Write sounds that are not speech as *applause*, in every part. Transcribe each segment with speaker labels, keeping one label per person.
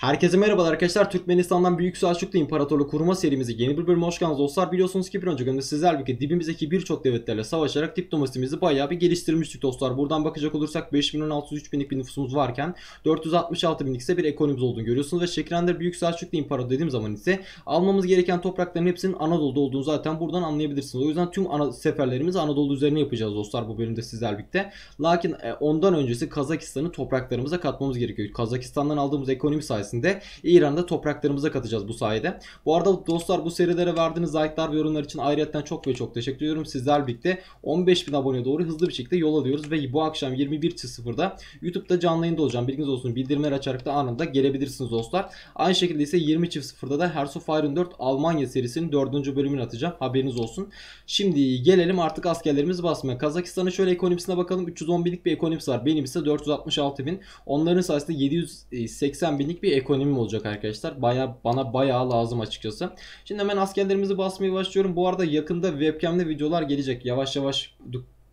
Speaker 1: Herkese merhabalar arkadaşlar. Türkmenistan'dan Büyük Selçuklu İmparatorluğu kurma serimizi yeni bir bölüme hoş geldiniz dostlar. Biliyorsunuz ki bir önce günde sizler birlikte dibimizdeki birçok devletlerle savaşarak diplomasimizi bayağı bir geliştirmiştik dostlar. Buradan bakacak olursak 5 milyon 603 binlik bir nüfusumuz varken 466 binlik ise bir ekonomimiz olduğunu görüyorsunuz. Ve Şekrendir Büyük Selçuklu İmparatorluğu dediğim zaman ise almamız gereken toprakların hepsinin Anadolu'da olduğunu zaten buradan anlayabilirsiniz. O yüzden tüm ana seferlerimizi Anadolu üzerine yapacağız dostlar bu bölümde sizler birlikte. Lakin e, ondan öncesi Kazakistan'ı topraklarımıza katmamız gerekiyor. Kazakistan'dan aldığımız ekonomi sayesinde sayesinde İran'da topraklarımıza katacağız bu sayede. Bu arada dostlar bu serilere verdiğiniz like'lar ve yorumlar için ayrıca çok ve çok teşekkür ediyorum. Sizler birlikte 15.000 aboneye doğru hızlı bir şekilde yol alıyoruz ve bu akşam 21.00'da YouTube'da canlı yayında olacağım. Bilginiz olsun. Bildirimler açarak da anında gelebilirsiniz dostlar. Aynı şekilde ise 20.00'da da Hearts of Iron 4 Almanya serisinin 4. bölümünü atacağım. Haberiniz olsun. Şimdi gelelim artık askerlerimizi basmaya. Kazakistan'ın şöyle ekonomisine bakalım. 310 binlik bir ekonomisi var. Benim ise 466 bin. Onların sayesinde 780 binlik bir ekonomim olacak arkadaşlar. Baya, bana bayağı lazım açıkçası. Şimdi hemen askerlerimizi basmaya başlıyorum. Bu arada yakında webcam'de videolar gelecek. Yavaş yavaş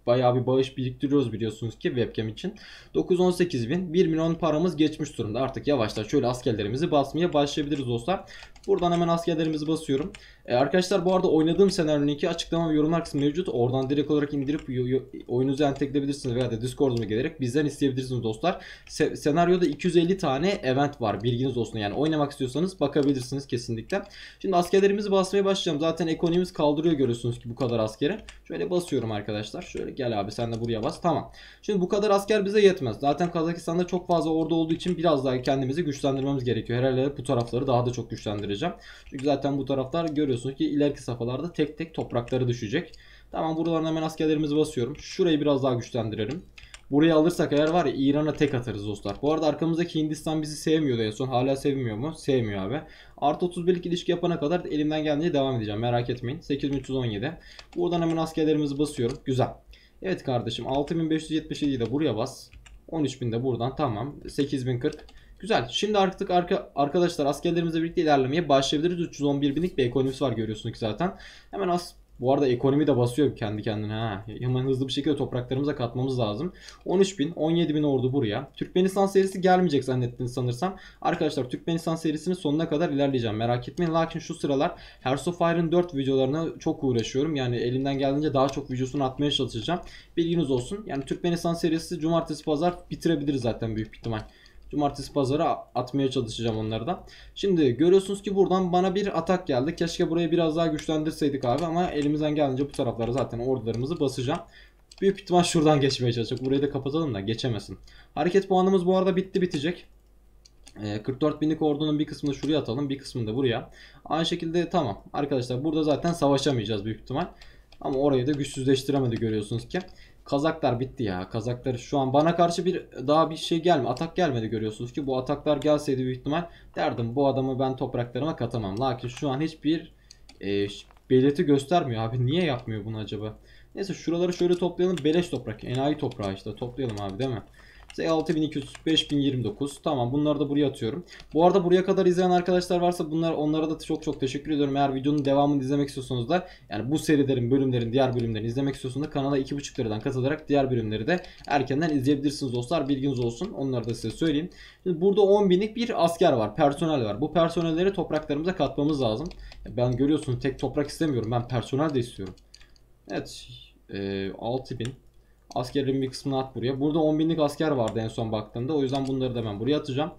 Speaker 1: bayağı bir bağış biriktiriyoruz biliyorsunuz ki webcam için. 918 bin 1 milyon paramız geçmiş durumda. Artık yavaşlar şöyle askerlerimizi basmaya başlayabiliriz dostlar. Buradan hemen askerlerimizi basıyorum. E, arkadaşlar bu arada oynadığım senaryonun iki açıklama ve yorumlar kısmı mevcut. Oradan direkt olarak indirip oyunuzu entegreyebilirsiniz veya da Discord'uma gelerek bizden isteyebilirsiniz dostlar. Se senaryoda 250 tane event var bilginiz olsun. Yani oynamak istiyorsanız bakabilirsiniz kesinlikle. Şimdi askerlerimizi basmaya başlayacağım. Zaten ekonomimiz kaldırıyor görüyorsunuz ki bu kadar askere. Şöyle basıyorum arkadaşlar. Şöyle gel abi sen de buraya bas. Tamam. Şimdi bu kadar asker bize yetmez. Zaten Kazakistan'da çok fazla ordu olduğu için biraz daha kendimizi güçlendirmemiz gerekiyor. Herhalde bu tarafları daha da çok güçlendireceğim. Çünkü zaten bu taraflar görüyorsunuz ki ileriki safhalarda tek tek toprakları düşecek. Tamam buralarına hemen askerlerimizi basıyorum. Şurayı biraz daha güçlendirelim. Burayı alırsak eğer var ya İran'a tek atarız dostlar. Bu arada arkamızdaki Hindistan bizi sevmiyordu en son. Hala sevmiyor mu? Sevmiyor abi. Artı 31'lik ilişki yapana kadar elimden geldiğince devam edeceğim. Merak etmeyin. 8317. Buradan hemen askerlerimizi basıyorum. Güzel. Evet kardeşim 6577'yi de buraya bas. 13.000 de buradan tamam. 8040. Güzel. Şimdi artık arka, arkadaşlar askerlerimizle birlikte ilerlemeye başlayabiliriz. 311 binlik bir ekonomisi var görüyorsunuz ki zaten. Hemen as bu arada ekonomi de basıyor kendi kendine. Ha. Hemen hızlı bir şekilde topraklarımıza katmamız lazım. 13 bin, 17 bin ordu buraya. Türkmenistan serisi gelmeyecek zannettiniz sanırsam. Arkadaşlar Türkmenistan serisinin sonuna kadar ilerleyeceğim. Merak etmeyin. Lakin şu sıralar Hearts of Iron 4 videolarına çok uğraşıyorum. Yani elimden geldiğince daha çok videosunu atmaya çalışacağım. Bilginiz olsun. Yani Türkmenistan serisi cumartesi pazar bitirebiliriz zaten büyük ihtimal. Cumartesi pazarı atmaya çalışacağım onlardan. Şimdi görüyorsunuz ki buradan bana bir atak geldi. Keşke burayı biraz daha güçlendirseydik abi ama elimizden geldiğince bu taraflara zaten ordularımızı basacağım. Büyük ihtimal şuradan geçmeye çalışacak. Burayı da kapatalım da geçemesin. Hareket puanımız bu arada bitti bitecek. 44 ee, binlik ordunun bir kısmını şuraya atalım. Bir kısmını da buraya. Aynı şekilde tamam. Arkadaşlar burada zaten savaşamayacağız büyük ihtimal. Ama orayı da güçsüzleştiremedi görüyorsunuz ki. Kazaklar bitti ya. Kazaklar şu an bana karşı bir daha bir şey gelme. Atak gelmedi görüyorsunuz ki. Bu ataklar gelseydi büyük ihtimal derdim bu adamı ben topraklarıma katamam. Lakin şu an hiçbir e, belirti göstermiyor. Abi niye yapmıyor bunu acaba? Neyse şuraları şöyle toplayalım. Beleş toprak. Enayi toprağı işte. Toplayalım abi değil mi? Z6200 5029 tamam bunları da buraya atıyorum. Bu arada buraya kadar izleyen arkadaşlar varsa bunlar onlara da çok çok teşekkür ediyorum. Eğer videonun devamını izlemek istiyorsanız da yani bu serilerin bölümlerin diğer bölümlerini izlemek istiyorsanız da kanala 2.5 liradan katılarak diğer bölümleri de erkenden izleyebilirsiniz dostlar. Bilginiz olsun. Onları da size söyleyeyim. Şimdi burada 10 binlik bir asker var. Personel var. Bu personelleri topraklarımıza katmamız lazım. Ben görüyorsunuz tek toprak istemiyorum. Ben personel de istiyorum. Evet. E, 6000 Askerin bir kısmını at buraya. Burada 10 binlik asker vardı en son baktığımda. O yüzden bunları da ben buraya atacağım.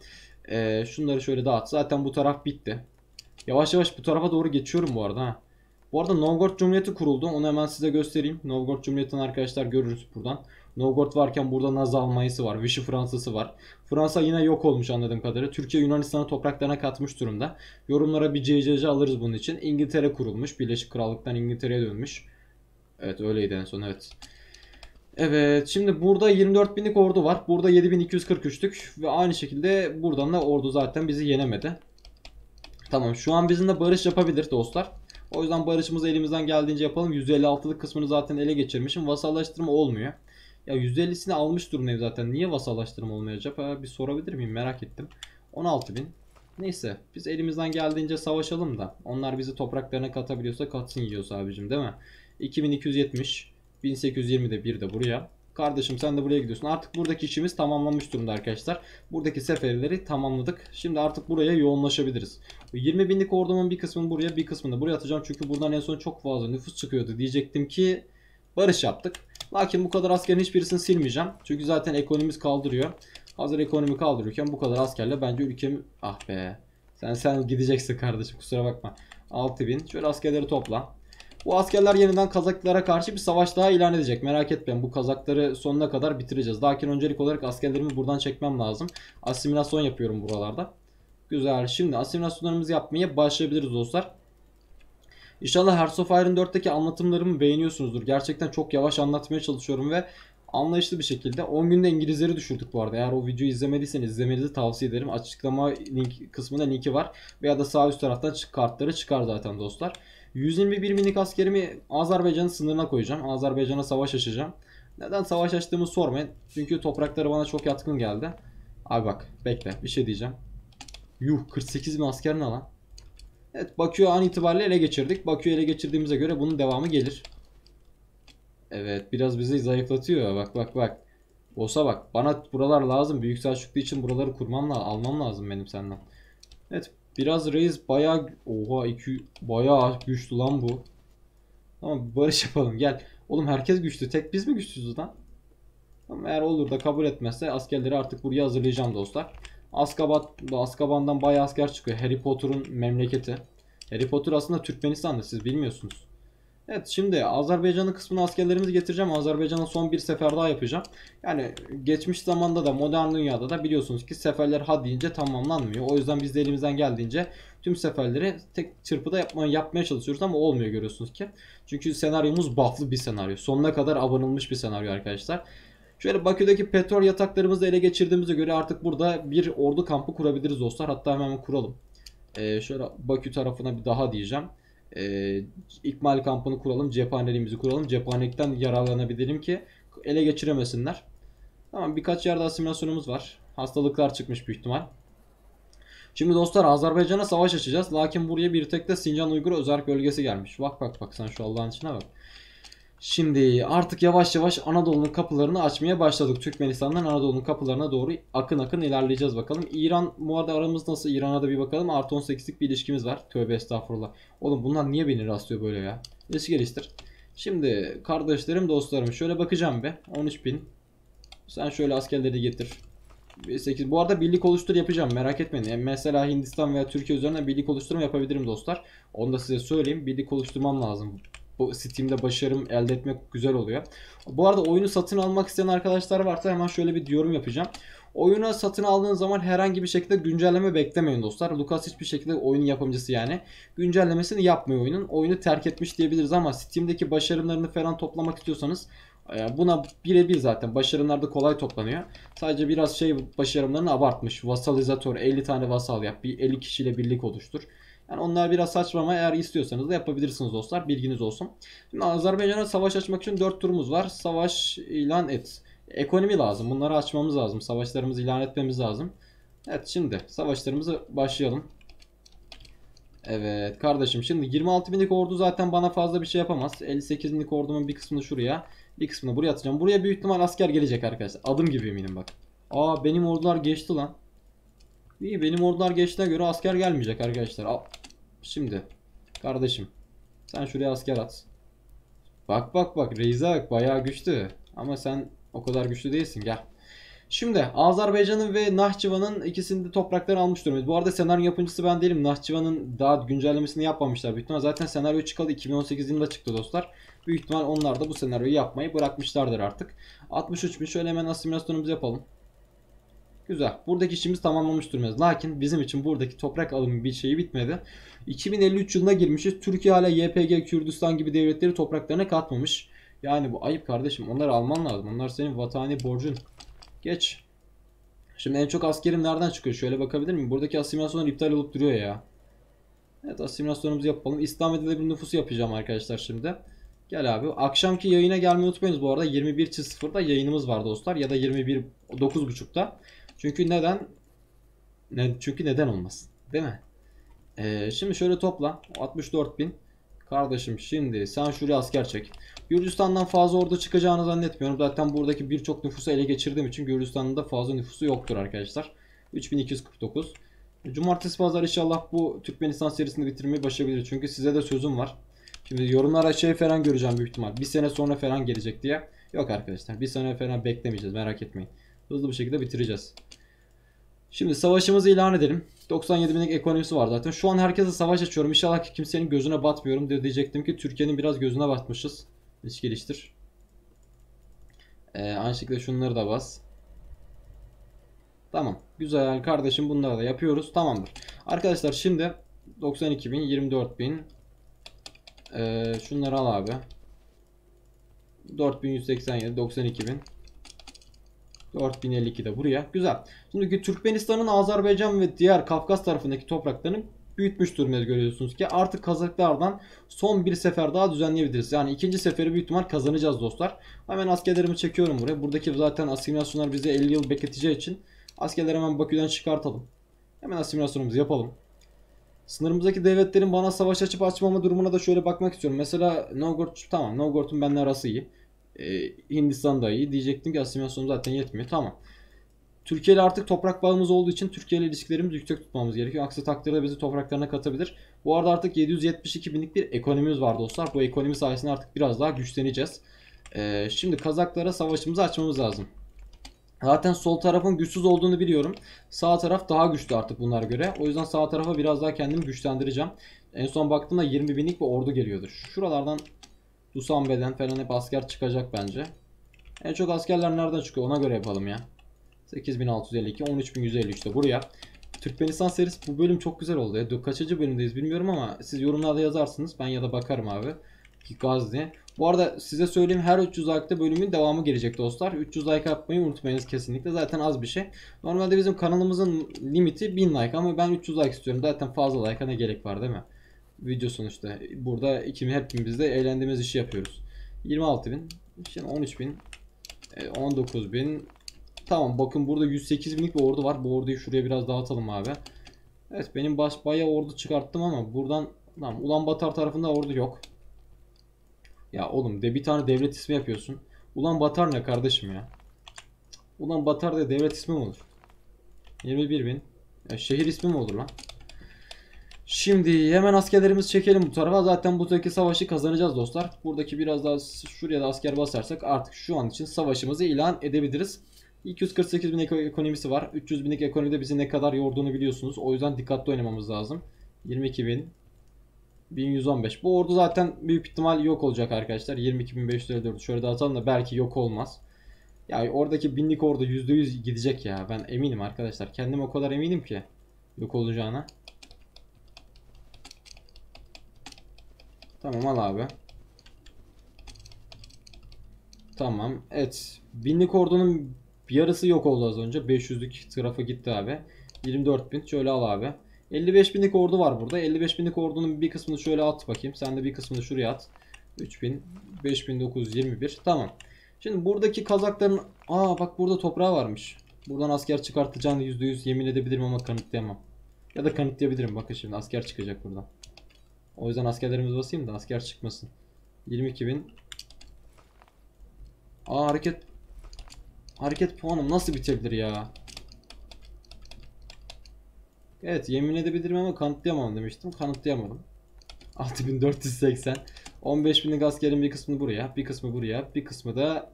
Speaker 1: Ee, şunları şöyle dağıt. Zaten bu taraf bitti. Yavaş yavaş bu tarafa doğru geçiyorum bu arada. Ha. Bu arada Novgorod Cumhuriyeti kuruldu. Onu hemen size göstereyim. Novgorod Cumhuriyeti'ni arkadaşlar görürüz buradan. Novgorod varken burada Naz Almanya'sı var. Vichy Fransa'sı var. Fransa yine yok olmuş anladığım kadarıyla. Türkiye Yunanistan'ı topraklarına katmış durumda. Yorumlara bir CCC alırız bunun için. İngiltere kurulmuş. Birleşik Krallık'tan İngiltere'ye dönmüş. Evet öyleydi en son evet. Evet şimdi burada 24 binlik ordu var. Burada 7243'lük ve aynı şekilde buradan da ordu zaten bizi yenemedi. Tamam şu an bizimle barış yapabilir dostlar. O yüzden barışımızı elimizden geldiğince yapalım. 156'lık kısmını zaten ele geçirmişim. Vasallaştırma olmuyor. Ya 150'sini almış durumdayım zaten. Niye vasallaştırma olmayacak? Ha, bir sorabilir miyim? Merak ettim. 16.000. Neyse biz elimizden geldiğince savaşalım da. Onlar bizi topraklarına katabiliyorsa katsın yiyorsa abicim değil mi? 2270. 1820'de bir de buraya. Kardeşim sen de buraya gidiyorsun. Artık buradaki işimiz tamamlanmış durumda arkadaşlar. Buradaki seferleri tamamladık. Şimdi artık buraya yoğunlaşabiliriz. 20 binlik ordumun bir kısmını buraya bir kısmını buraya atacağım. Çünkü buradan en son çok fazla nüfus çıkıyordu. Diyecektim ki barış yaptık. Lakin bu kadar askerin hiçbirisini silmeyeceğim. Çünkü zaten ekonomimiz kaldırıyor. Hazır ekonomi kaldırırken bu kadar askerle bence ülkemi... Ah be. Sen sen gideceksin kardeşim kusura bakma. 6000. Şöyle askerleri topla. Bu askerler yeniden Kazaklara karşı bir savaş daha ilan edecek. Merak etmeyin bu Kazakları sonuna kadar bitireceğiz. Lakin öncelik olarak askerlerimi buradan çekmem lazım. Asimilasyon yapıyorum buralarda. Güzel. Şimdi asimilasyonlarımızı yapmaya başlayabiliriz dostlar. İnşallah Hearts of Iron 4'teki anlatımlarımı beğeniyorsunuzdur. Gerçekten çok yavaş anlatmaya çalışıyorum ve anlayışlı bir şekilde 10 günde İngilizleri düşürdük bu arada. Eğer o videoyu izlemediyseniz izlemenizi tavsiye ederim. Açıklama link kısmında linki var. Veya da sağ üst taraftan kartları çıkar zaten dostlar. 121 minik askerimi Azerbaycan'ın sınırına koyacağım. Azerbaycan'a savaş açacağım. Neden savaş açtığımı sormayın. Çünkü toprakları bana çok yatkın geldi. Abi bak bekle bir şey diyeceğim. Yuh 48 bin asker ne lan? Evet Bakü'yü an itibariyle ele geçirdik. Bakü'yü ele geçirdiğimize göre bunun devamı gelir. Evet biraz bizi zayıflatıyor. Bak bak bak. Olsa bak bana buralar lazım. Büyük Selçuklu için buraları kurmam lazım. Almam lazım benim senden. Evet biraz reis bayağı oha iki bayağı güçlü lan bu. Tamam barış yapalım gel. Oğlum herkes güçlü. Tek biz mi güçsüzüz lan? Ama eğer olur da kabul etmezse askerleri artık buraya hazırlayacağım dostlar. Azkaban, Azkaban'dan bayağı asker çıkıyor. Harry Potter'ın memleketi. Harry Potter aslında Türkmenistan'da siz bilmiyorsunuz. Evet şimdi Azerbaycan'ın kısmına askerlerimizi getireceğim. Azerbaycan'a son bir sefer daha yapacağım. Yani geçmiş zamanda da modern dünyada da biliyorsunuz ki seferler ha deyince tamamlanmıyor. O yüzden biz de elimizden geldiğince tüm seferleri tek çırpıda yapmaya, yapmaya çalışıyoruz ama olmuyor görüyorsunuz ki. Çünkü senaryomuz bufflı bir senaryo. Sonuna kadar abanılmış bir senaryo arkadaşlar. Şöyle Bakü'deki petrol yataklarımızı ele geçirdiğimize göre artık burada bir ordu kampı kurabiliriz dostlar. Hatta hemen kuralım. Ee, şöyle Bakü tarafına bir daha diyeceğim. Ee, ikmal kampını kuralım. Cephaneliğimizi kuralım. Cephanelikten yararlanabilirim ki ele geçiremesinler. Tamam birkaç yerde asimilasyonumuz var. Hastalıklar çıkmış büyük ihtimal. Şimdi dostlar Azerbaycan'a savaş açacağız. Lakin buraya bir tek de Sincan Uygur özel bölgesi gelmiş. Bak bak bak sen şu Allah'ın içine bak. Şimdi artık yavaş yavaş Anadolu'nun kapılarını açmaya başladık. Türkmenistan'dan Anadolu'nun kapılarına doğru akın akın ilerleyeceğiz bakalım. İran bu arada aramız nasıl? İran'a da bir bakalım. Artı 18'lik bir ilişkimiz var. Tövbe estağfurullah. Oğlum bunlar niye beni rastlıyor böyle ya? İlişki geliştir. Şimdi kardeşlerim dostlarım şöyle bakacağım be. 13 bin. Sen şöyle askerleri getir. 8. Bu arada birlik oluştur yapacağım merak etmeyin. Yani mesela Hindistan veya Türkiye üzerine birlik oluşturma yapabilirim dostlar. Onu da size söyleyeyim. Birlik oluşturmam lazım bu Steam'de başarım elde etmek güzel oluyor. Bu arada oyunu satın almak isteyen arkadaşlar varsa hemen şöyle bir yorum yapacağım. Oyunu satın aldığınız zaman herhangi bir şekilde güncelleme beklemeyin dostlar. Lucas hiçbir şekilde oyun yapımcısı yani güncellemesini yapmıyor oyunun. Oyunu terk etmiş diyebiliriz ama Steam'deki başarımlarını falan toplamak istiyorsanız e, Buna birebir zaten başarımlar da kolay toplanıyor. Sadece biraz şey başarımlarını abartmış. Vasalizatör 50 tane vasal yap. Bir 50 kişiyle birlik oluştur. Yani onlar biraz saçma ama eğer istiyorsanız da yapabilirsiniz dostlar. Bilginiz olsun. Şimdi Azerbaycan'a savaş açmak için 4 turumuz var. Savaş ilan et. Ekonomi lazım. Bunları açmamız lazım. Savaşlarımızı ilan etmemiz lazım. Evet şimdi savaşlarımızı başlayalım. Evet kardeşim şimdi 26 binlik ordu zaten bana fazla bir şey yapamaz. 58 binlik ordumun bir kısmını şuraya bir kısmını buraya atacağım. Buraya büyük ihtimal asker gelecek arkadaşlar. Adım gibi eminim bak. Aa benim ordular geçti lan. İyi benim ordular geçtiğine göre asker gelmeyecek arkadaşlar. Al. Şimdi kardeşim sen şuraya asker at. Bak bak bak Reis'e bayağı güçlü. Ama sen o kadar güçlü değilsin gel. Şimdi Azerbaycan'ın ve Nahçıvan'ın ikisinde toprakları almış durumdayız. Bu arada senaryo yapımcısı ben değilim. Nahçıvan'ın daha güncellemesini yapmamışlar büyük ihtimal. Zaten senaryo çıkalı 2018 yılında çıktı dostlar. Büyük ihtimal onlar da bu senaryoyu yapmayı bırakmışlardır artık. 63 bin şöyle hemen asimilasyonumuzu yapalım. Güzel. Buradaki işimiz tamamlamış durumdayız. Lakin bizim için buradaki toprak alımı bir şeyi bitmedi. 2053 yılına girmişiz. Türkiye hala YPG, Kürdistan gibi devletleri topraklarına katmamış. Yani bu ayıp kardeşim. Onları alman lazım. Onlar senin vatani borcun. Geç. Şimdi en çok askerim nereden çıkıyor? Şöyle bakabilir miyim? Buradaki asimilasyonlar iptal olup duruyor ya. Evet asimilasyonumuzu yapalım. İslam bir nüfusu yapacağım arkadaşlar şimdi. Gel abi. Akşamki yayına gelmeyi unutmayınız bu arada. 21.00'da yayınımız var dostlar. Ya da 21 9.30'da. Çünkü neden? Ne, çünkü neden olmasın? Değil mi? Ee, şimdi şöyle topla. 64 bin. Kardeşim şimdi sen şuraya asker çek. Gürcistan'dan fazla ordu çıkacağını zannetmiyorum. Zaten buradaki birçok nüfusu ele geçirdiğim için Gürcistan'ın da fazla nüfusu yoktur arkadaşlar. 3249. Cumartesi pazar inşallah bu Türkmenistan serisini bitirmeyi başarabiliriz. Çünkü size de sözüm var. Şimdi yorumlara şey falan göreceğim büyük ihtimal. Bir sene sonra falan gelecek diye. Yok arkadaşlar bir sene falan beklemeyeceğiz merak etmeyin. Hızlı bir şekilde bitireceğiz. Şimdi savaşımızı ilan edelim. 97 binlik ekonomisi var zaten. Şu an herkese savaş açıyorum. İnşallah ki kimsenin gözüne batmıyorum diye diyecektim ki Türkiye'nin biraz gözüne batmışız. Hiç geliştir. Ee, aynı şekilde şunları da bas. Tamam. Güzel kardeşim bunları da yapıyoruz. Tamamdır. Arkadaşlar şimdi 92 bin, 24 bin. Ee, şunları al abi. 4187, 92 bin. 4052 de buraya. Güzel. Şimdi Türkmenistan'ın Azerbaycan ve diğer Kafkas tarafındaki topraklarını büyütmüş durumda görüyorsunuz ki artık Kazaklardan son bir sefer daha düzenleyebiliriz. Yani ikinci seferi büyük ihtimal kazanacağız dostlar. Hemen askerlerimi çekiyorum buraya. Buradaki zaten asimilasyonlar bize 50 yıl bekleteceği için askerleri hemen Bakü'den çıkartalım. Hemen asimilasyonumuzu yapalım. Sınırımızdaki devletlerin bana savaş açıp açmama durumuna da şöyle bakmak istiyorum. Mesela Novgorod tamam Novgorod'un benimle arası iyi. Ee, Hindistan da iyi. Diyecektim ki asimilasyonum zaten yetmiyor. Tamam. Türkiye ile artık toprak bağımız olduğu için Türkiye ile ilişkilerimizi yüksek tutmamız gerekiyor. Aksi takdirde bizi topraklarına katabilir. Bu arada artık 772 binlik bir ekonomimiz var dostlar. Bu ekonomi sayesinde artık biraz daha güçleneceğiz. Ee, şimdi Kazaklara savaşımızı açmamız lazım. Zaten sol tarafın güçsüz olduğunu biliyorum. Sağ taraf daha güçlü artık bunlara göre. O yüzden sağ tarafa biraz daha kendimi güçlendireceğim. En son baktığımda 20 binlik bir ordu geliyordur. Şuralardan Dusanbe'den falan hep asker çıkacak bence. En çok askerler nereden çıkıyor ona göre yapalım ya. 8652, 13150 işte buraya. Türkmenistan serisi bu bölüm çok güzel oldu ya. Kaçıncı bölümdeyiz bilmiyorum ama siz yorumlarda yazarsınız. Ben ya da bakarım abi. Gazze. Bu arada size söyleyeyim her 300 like'da bölümün devamı gelecek dostlar. 300 like yapmayı unutmayınız kesinlikle. Zaten az bir şey. Normalde bizim kanalımızın limiti 1000 like ama ben 300 like istiyorum. Zaten fazla like'a ne gerek var değil mi? Video sonuçta. Burada ikimiz hepimiz de eğlendiğimiz işi yapıyoruz. 26 bin. Şimdi 13 bin. 19 e, bin. Tamam bakın burada 108 binlik bir ordu var. Bu orduyu şuraya biraz dağıtalım abi. Evet benim baş bayağı ordu çıkarttım ama buradan tamam Ulan Batar tarafında ordu yok. Ya oğlum de bir tane devlet ismi yapıyorsun. Ulan Batar ne kardeşim ya? Ulan Batar da devlet ismi mi olur? 21 bin. Ya şehir ismi mi olur lan? Şimdi hemen askerlerimizi çekelim bu tarafa. Zaten buradaki savaşı kazanacağız dostlar. Buradaki biraz daha şuraya da asker basarsak artık şu an için savaşımızı ilan edebiliriz. 248 bin ekonomisi var. 300 binlik ekonomide bizi ne kadar yorduğunu biliyorsunuz. O yüzden dikkatli oynamamız lazım. 22 bin. 1115. Bu ordu zaten büyük ihtimal yok olacak arkadaşlar. 22.554 şöyle dağıtalım da belki yok olmaz. Yani oradaki binlik ordu %100 gidecek ya. Ben eminim arkadaşlar. Kendim o kadar eminim ki yok olacağına. Tamam al abi. Tamam. Evet. Binlik ordunun yarısı yok oldu az önce. 500'lük tarafa gitti abi. 24.000. Şöyle al abi. 55 binlik ordu var burada. 55 binlik ordunun bir kısmını şöyle at bakayım. Sen de bir kısmını şuraya at. 3000, 5921. Tamam. Şimdi buradaki Kazakların... Aa bak burada toprağı varmış. Buradan asker çıkartacağını %100 yemin edebilirim ama kanıtlayamam. Ya da kanıtlayabilirim. Bakın şimdi asker çıkacak buradan. O yüzden askerlerimizi basayım da asker çıkmasın. 22 bin. Aa hareket... Hareket puanım nasıl bitebilir ya? Evet yemin edebilirim ama kanıtlayamam demiştim. Kanıtlayamadım. *laughs* 6480. 15 binlik askerin bir kısmı buraya. Bir kısmı buraya. Bir kısmı da...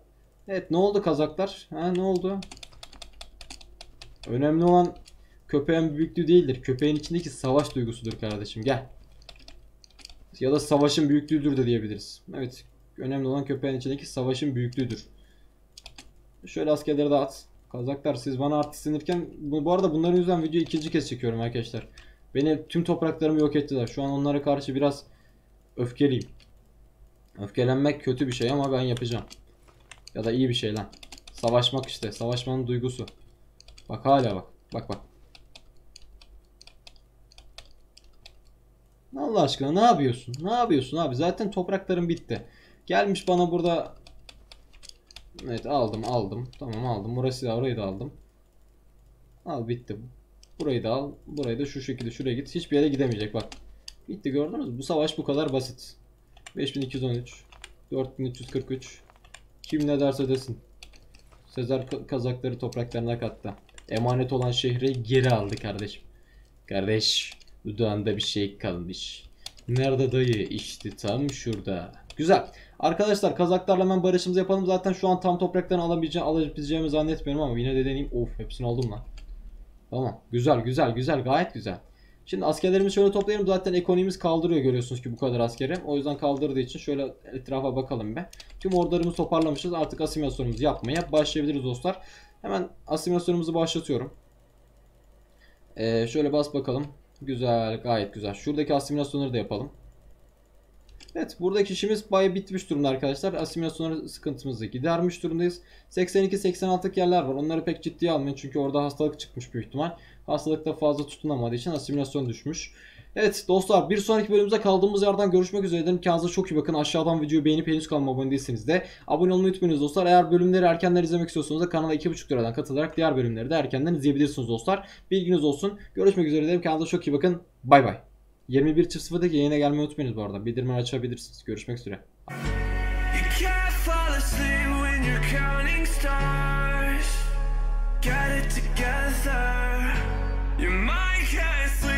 Speaker 1: Evet ne oldu kazaklar? Ha ne oldu? Önemli olan köpeğin büyüklüğü değildir. Köpeğin içindeki savaş duygusudur kardeşim. Gel. Ya da savaşın büyüklüğüdür de diyebiliriz. Evet. Önemli olan köpeğin içindeki savaşın büyüklüğüdür. Şöyle askerleri dağıt. Kazaklar siz bana artık sinirken bu, bu arada bunların yüzden video ikinci kez çekiyorum arkadaşlar. Beni tüm topraklarımı yok ettiler. Şu an onlara karşı biraz öfkeliyim. Öfkelenmek kötü bir şey ama ben yapacağım. Ya da iyi bir şey lan. Savaşmak işte. Savaşmanın duygusu. Bak hala bak. Bak bak. Allah aşkına ne yapıyorsun? Ne yapıyorsun abi? Zaten topraklarım bitti. Gelmiş bana burada Evet aldım aldım. Tamam aldım. Burası da orayı da aldım. Al bitti. Burayı da al. Burayı da şu şekilde şuraya git. Hiçbir yere gidemeyecek bak. Bitti gördünüz mü? Bu savaş bu kadar basit. 5213 4343 Kim ne derse desin. Sezar ka- kazakları topraklarına kattı. Emanet olan şehri geri aldı kardeşim. Kardeş, dudağında bir şey kalmış. Nerede dayı? İşte tam şurada. Güzel. Arkadaşlar Kazaklarla hemen barışımızı yapalım. Zaten şu an tam topraktan alabileceğimi, alabileceğimi zannetmiyorum ama yine de deneyeyim. Of hepsini aldım lan. Tamam. Güzel güzel güzel gayet güzel. Şimdi askerlerimizi şöyle toplayalım. Zaten ekonomimiz kaldırıyor görüyorsunuz ki bu kadar askeri. O yüzden kaldırdığı için şöyle etrafa bakalım be. Tüm ordularımızı toparlamışız. Artık asimilasyonumuzu yapmaya başlayabiliriz dostlar. Hemen asimilasyonumuzu başlatıyorum. Ee, şöyle bas bakalım. Güzel gayet güzel. Şuradaki asimilasyonları da yapalım. Evet buradaki işimiz bayağı bitmiş durumda arkadaşlar. Asimilasyonları sıkıntımızı gidermiş durumdayız. 82-86'lık yerler var. Onları pek ciddiye almayın çünkü orada hastalık çıkmış büyük ihtimal. Hastalıkta fazla tutunamadığı için asimilasyon düşmüş. Evet dostlar bir sonraki bölümümüzde kaldığımız yerden görüşmek üzere dedim. Kendinize çok iyi bakın. Aşağıdan videoyu beğenip henüz kanalıma abone değilseniz de abone olmayı unutmayınız dostlar. Eğer bölümleri erkenden izlemek istiyorsanız da kanala 2,5 liradan katılarak diğer bölümleri de erkenden izleyebilirsiniz dostlar. Bilginiz olsun. Görüşmek üzere dedim. Kendinize çok iyi bakın. Bay bay. 21.00'daki yayına gelmeyi unutmayınız bu arada. Bildirimleri açabilirsiniz. Görüşmek üzere.
Speaker 2: You. Get it together. Your mind can't sleep.